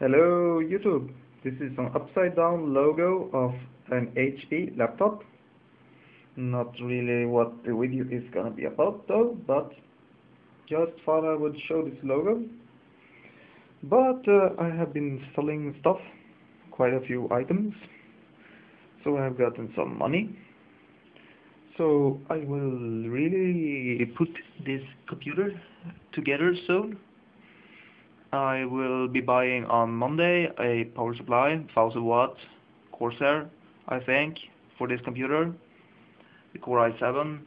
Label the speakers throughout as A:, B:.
A: Hello YouTube, this is an upside down logo of an HP laptop. Not really what the video is gonna be about though, but just thought I would show this logo. But uh, I have been selling stuff, quite a few items, so I've gotten some money. So I will really put this computer together soon. I will be buying on Monday a power supply, 1000 watt Corsair, I think, for this computer, the Core i7.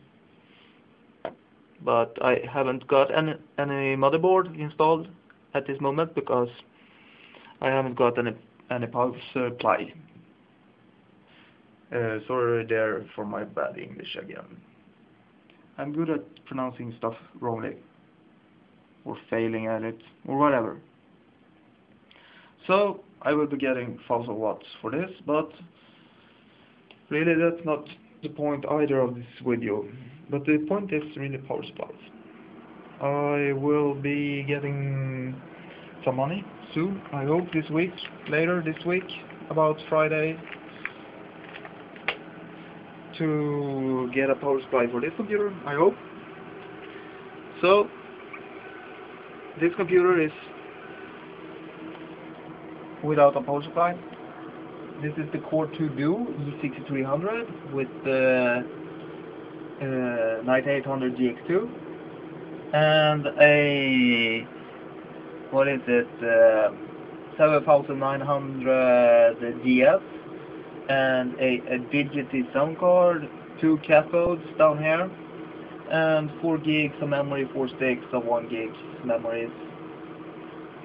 A: But I haven't got any, any motherboard installed at this moment because I haven't got any, any power supply. Uh, sorry there for my bad English again. I'm good at pronouncing stuff wrongly or failing at it or whatever. So I will be getting 1000 watts for this, but really that's not the point either of this video. But the point is really power supplies. I will be getting some money soon, I hope this week, later this week, about Friday, to get a power supply for this computer, I hope. So, this computer is without a power supply. This is the Core 2 Duo E6300 with the uh, 9800 GX2 and a what is it uh, 7900 GS and a, a Digity sound card, two cathodes down here and 4 gigs of memory, 4 sticks of 1 gig memories.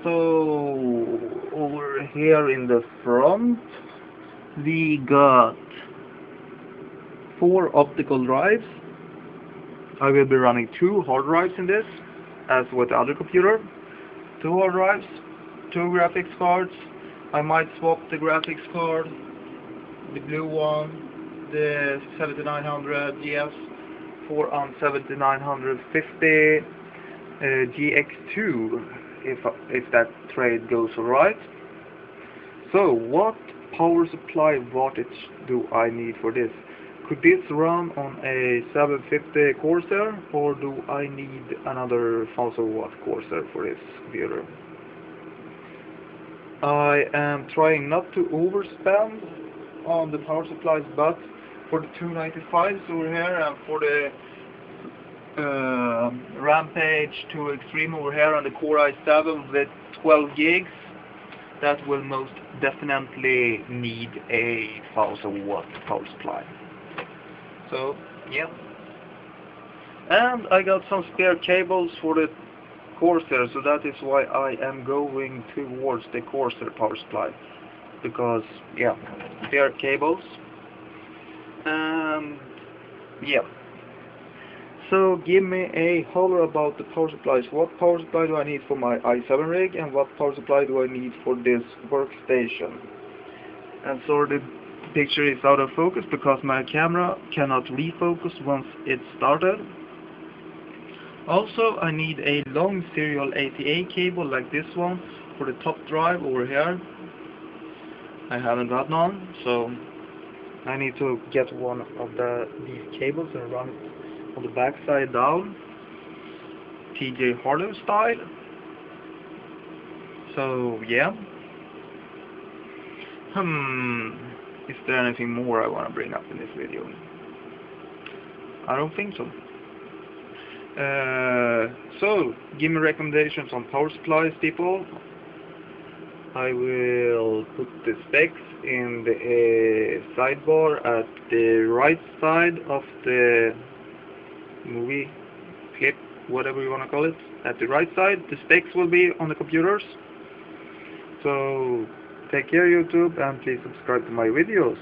A: So over here in the front we got four optical drives. I will be running two hard drives in this as with the other computer. Two hard drives, two graphics cards. I might swap the graphics card, the blue one, the 7900 GS for on 7950 uh, GX2 if if that trade goes alright. So what power supply voltage do I need for this? Could this run on a 750 Corsair or do I need another 1000 watt Corsair for this computer? I am trying not to overspend on the power supplies but for the 295s over here and for the uh, Rampage II Extreme over here on the Core i7 with 12 gigs that will most definitely need a 1000 watt power supply. So yeah. And I got some spare cables for the Corsair so that is why I am going towards the Corsair power supply because yeah spare cables and yeah so give me a holler about the power supplies. What power supply do I need for my i7 rig and what power supply do I need for this workstation? And so the picture is out of focus because my camera cannot refocus once it started. Also I need a long serial ATA cable like this one for the top drive over here. I haven't got none so I need to get one of the these cables and run it on the back side down TJ Harlow style. So yeah. Hmm is there anything more I want to bring up in this video? I don't think so. Uh, so give me recommendations on power supplies people I will put the specs in the uh, sidebar at the right side of the movie clip, whatever you want to call it, at the right side. The specs will be on the computers. So take care YouTube and please subscribe to my videos.